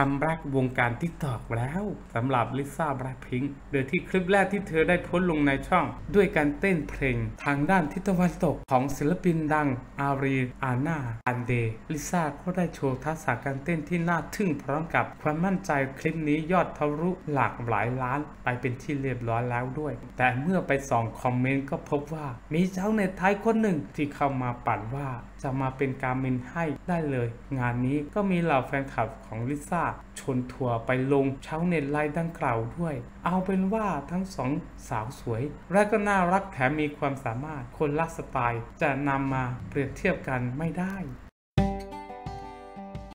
คัมแบ็กวงการทิกตอกแล้วสำหรับลิซ่าแบล็คพิงค์โดยที่คลิปแรกที่เธอได้โพสต์ลงในช่อง ด้วยการเต้นเพลงทางด้านทิศตะวันตกของศิลปินดัง Ariana Grande ลิซ่าก็ได้โชว์ทักษะการเต้นที่น่าทึ่งพร้อมกับความมั่นใจคลิปนี้ยอดทะลุหลากหลายล้านไปเป็นที่เรียบร้อยแล้วด้วย แต่เมื่อไปส่องคอมเมนต์ก็พบว่ามีชาวเน็ตไทยคนหนึ่งที่เข้ามาปั่นว่าจะมาเป็นการเมนให้ได้เลย งานนี้ก็มีเหล่าแฟนคลับของลิซ่าชนทัวร์ไปลงชาวเน็ตไลน์ดังกล่าวด้วย เอาเป็นว่าทั้งสองสาวสวย และก็น่ารักแถมมีความสามารถคนละสไตล์จะนำมาเปรียบเทียบกันไม่ได้